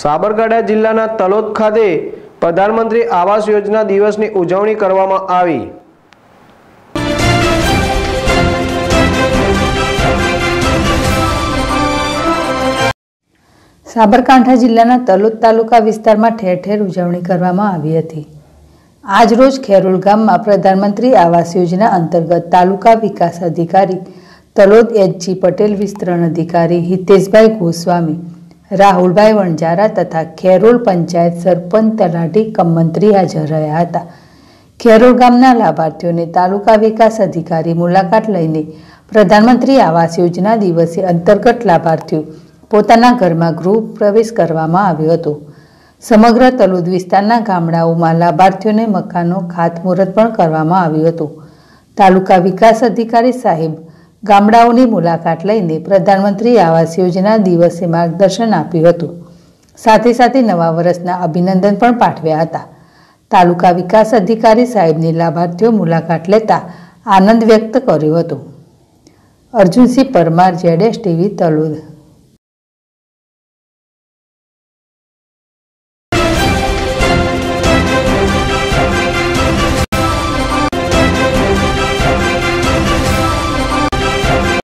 સાબરકાંઠા જિલ્લાના તલોદ ખાતે પ્રધાનમંત્રી આવાસ યોજના દિવસની ઉજવણી કરવામાં આવી. સાબરકાંઠા જિલ્લાના તલોદ તાલુકા વિસ્તારમાં ઠેર ઠેર ઉજવણી કરવામાં આવી હતી. આજરોજ ખેરોલ ગામમાં પ્રધાનમંત્રી આવાસ યોજના અંતર્ગત તાલુકા વિકાસ અધિકારી, તલોદ એચજી પટેલ, વિસ્તરણ અધિકારી હિતેશભાઈ ગોસ્વામી રાહુલભાઈ વણજારા તથા ખેરોલ પંચાયત સરપંચ તલાટી કમંત્રી હાજર રહ્યા હતા. ખેરોલ ગામના લાભાર્થીઓને તાલુકા વિકાસ અધિકારી મુલાકાત લઈને પ્રધાનમંત્રી આવાસ યોજના દિવસે અંતર્ગત લાભાર્થીઓ પોતાના ઘરમાં ગૃહ પ્રવેશ કરવામાં આવ્યો હતો. સમગ્ર તલોદ વિસ્તારના ગામડાઓમાં લાભાર્થીઓને મકાનો, ખાતમુહૂર્ત પણ કરવામાં આવ્યું હતું. તાલુકા વિકાસ અધિકારી સાહેબ ગામડાઓની મુલાકાત લઈને પ્રધાનમંત્રી આવાસ યોજના દિવસે માર્ગદર્શન આપ્યું હતું. સાથે સાથે નવા વર્ષના અભિનંદન પણ પાઠવ્યા હતા. તાલુકા વિકાસ અધિકારી સાહેબની લાભાર્થીઓ મુલાકાત લેતા આનંદ વ્યક્ત કર્યો હતો. અર્જુનસિંહ પરમાર જેડેશ ટીવી, તલોદ.